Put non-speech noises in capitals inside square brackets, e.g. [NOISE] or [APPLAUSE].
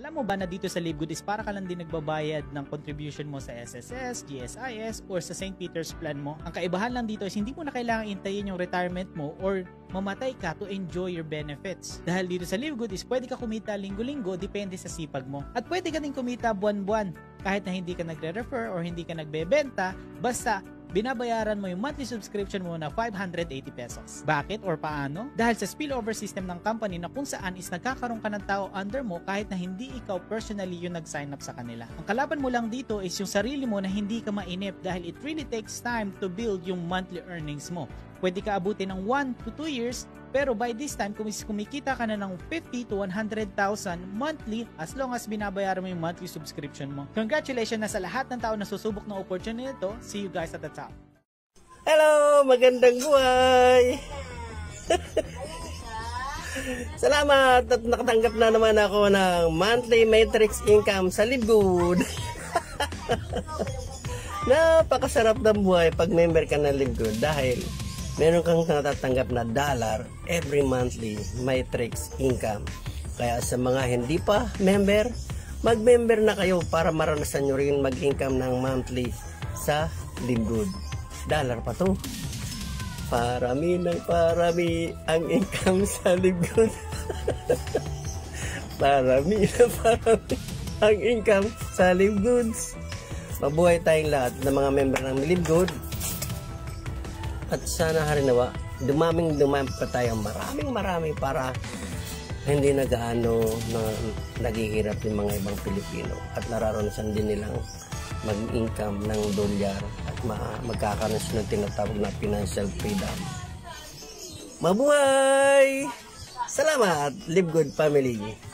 Alam mo ba na dito sa Livegood is para ka lang din nagbabayad ng contribution mo sa SSS, GSIS, or sa St. Peter's plan mo? Ang kaibahan lang dito is hindi mo na kailangan intayin yung retirement mo or mamatay ka to enjoy your benefits. Dahil dito sa Livegood is pwede ka kumita linggo-linggo depende sa sipag mo. At pwede ka din kumita buwan-buwan kahit na hindi ka nagre-refer or hindi ka nagbebenta, basta binabayaran mo yung monthly subscription mo na 580 pesos. Bakit or paano? Dahil sa spillover system ng company na kung saan is nagkakaroon ka ng tao under mo kahit na hindi ikaw personally yung nag-sign up sa kanila. Ang kalaban mo lang dito is yung sarili mo na hindi ka mainip dahil it really takes time to build yung monthly earnings mo. Pwede ka abutin ng 1 to 2 years pero by this time, kung kumikita ka na ng 50 to 100,000 monthly as long as binabayaran mo yung monthly subscription mo. Congratulations na sa lahat ng tao na susubok ng opportunity nito. See you guys at the top. Hello! Magandang buhay! Salamat at nakatanggap na naman ako ng monthly matrix income sa Libgood. [LAUGHS] Napakasarap ng buhay pag member ka ng Libgood dahil meron kang natatanggap na dollar every monthly matrix income. Kaya sa mga hindi pa member, mag-member na kayo para maranasan nyo rin mag-income ng monthly sa Libgood. Dollar pa to. Parami ng parami ang income [LAUGHS] sa Libgood. parami ng parami ang income sa Libgoods. Mabuhay tayong lahat ng mga member ng Libgood at sana harinawa, dumaming dumami pa tayo maraming marami para hindi na gaano na naghihirap yung mga ibang Pilipino at nararanasan din nilang mag-income ng dolyar at ma- magkakaroon ng tinatawag na financial freedom. Mabuhay! Salamat, Live Good Family!